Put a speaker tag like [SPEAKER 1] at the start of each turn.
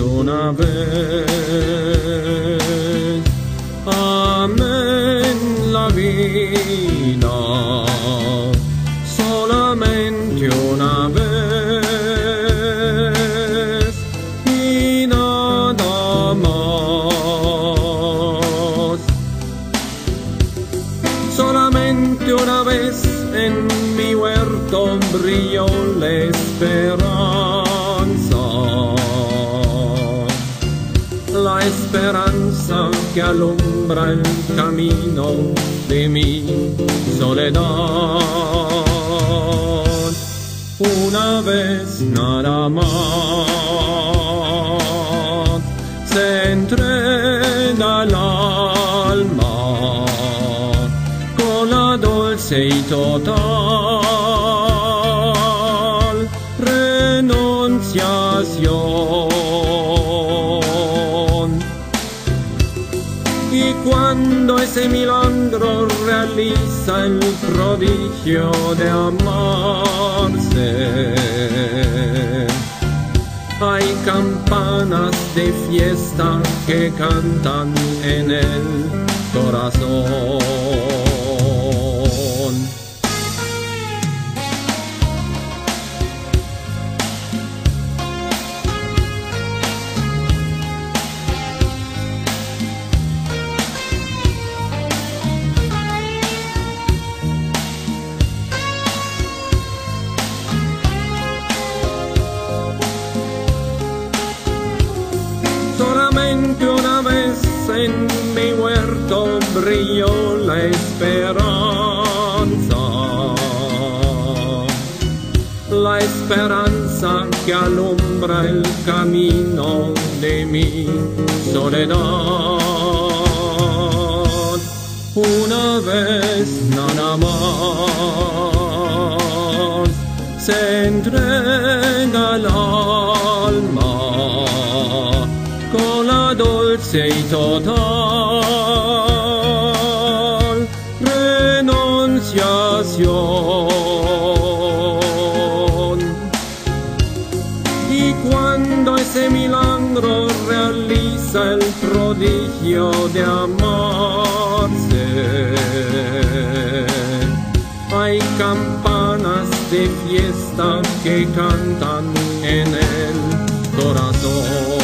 [SPEAKER 1] una vez. Amén la vida, solamente una vez y nada más. Solamente una vez en mi huerto brilló la esperanza. Esperanza que alumbra el camino de mi soledad. Una vez nada más se entrega el alma con la dulce y total renunciación. Cuando ese milagro realiza el prodigio de amarse, hay campanas de fiesta que cantan en el corazón. Brilló la esperanza. La esperanza que alumbra el camino de mi soledad. Una vez nada más se entrega el alma con la dulce y total ese milagro realiza el prodigio de amarse, hay campanas de fiesta que cantan en el corazón.